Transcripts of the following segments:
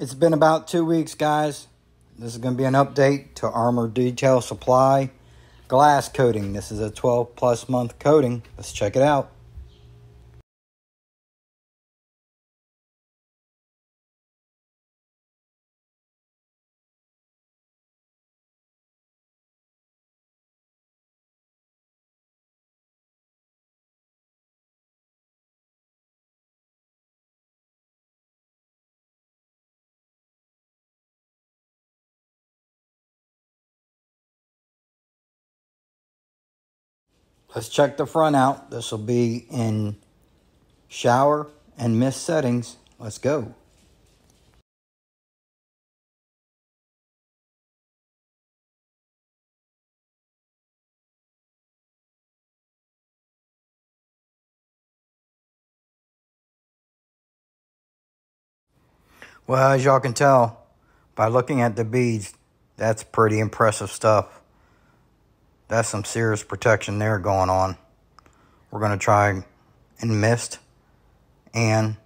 It's been about two weeks, guys. This is going to be an update to Armour Detail Supply glass coating. This is a 12 plus month coating. Let's check it out. Let's check the front out. This will be in shower and mist settings. Let's go. Well, as y'all can tell by looking at the beads, that's pretty impressive stuff. That's some serious protection there going on. We're going to try in mist and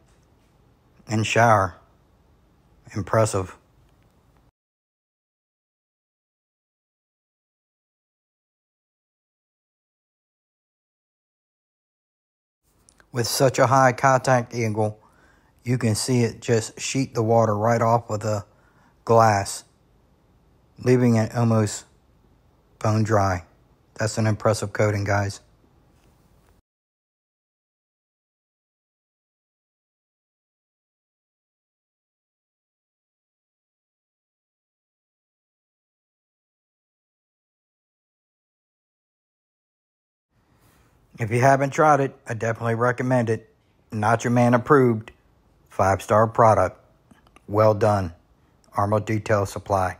in shower. Impressive. With such a high contact angle, you can see it just sheet the water right off of the glass, leaving it almost bone dry. That's an impressive coating, guys. If you haven't tried it, I definitely recommend it. Nachoman approved. Five star product. Well done. Armour Detail Supply.